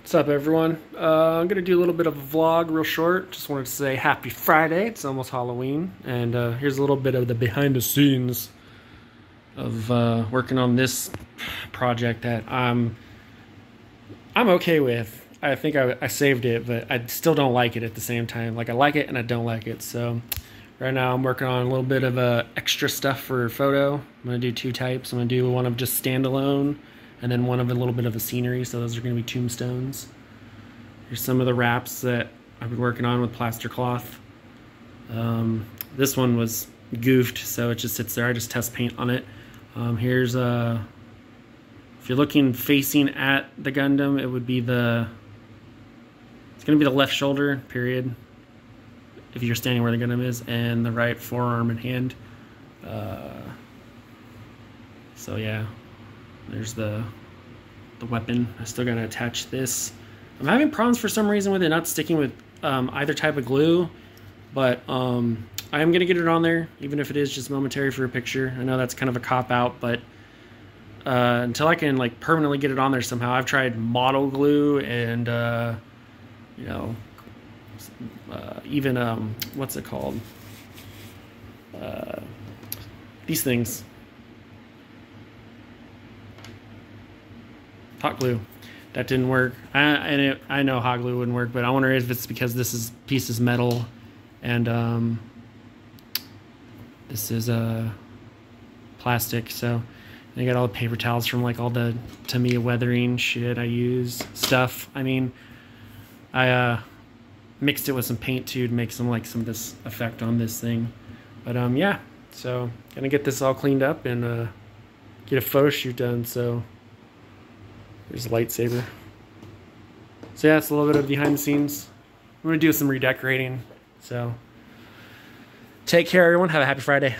What's up, everyone? Uh, I'm gonna do a little bit of a vlog, real short. Just wanted to say Happy Friday. It's almost Halloween, and uh, here's a little bit of the behind the scenes of uh, working on this project that I'm I'm okay with. I think I, I saved it, but I still don't like it at the same time. Like I like it and I don't like it. So right now I'm working on a little bit of uh, extra stuff for photo. I'm gonna do two types. I'm gonna do one of just standalone and then one of a little bit of a scenery. So those are going to be tombstones. Here's some of the wraps that I've been working on with plaster cloth. Um, this one was goofed, so it just sits there. I just test paint on it. Um, here's a. Uh, if you're looking facing at the Gundam, it would be the. It's going to be the left shoulder, period. If you're standing where the Gundam is, and the right forearm and hand. Uh, so yeah, there's the the weapon. I still gotta attach this. I'm having problems for some reason with it not sticking with um, either type of glue, but um, I am gonna get it on there, even if it is just momentary for a picture. I know that's kind of a cop out, but uh, until I can like permanently get it on there somehow, I've tried model glue and uh, you know uh, even um, what's it called? Uh, these things hot glue. That didn't work. I, and I know hot glue wouldn't work, but I wonder if it's because this is piece is metal, and um, this is a uh, plastic. So I got all the paper towels from like all the Tamiya weathering shit I use stuff. I mean, I uh, mixed it with some paint too to make some like some of this effect on this thing. But um, yeah. So gonna get this all cleaned up and uh, get a photo shoot done. So. There's a lightsaber. So yeah, it's a little bit of behind the scenes. I'm gonna do some redecorating. So take care, everyone. Have a happy Friday.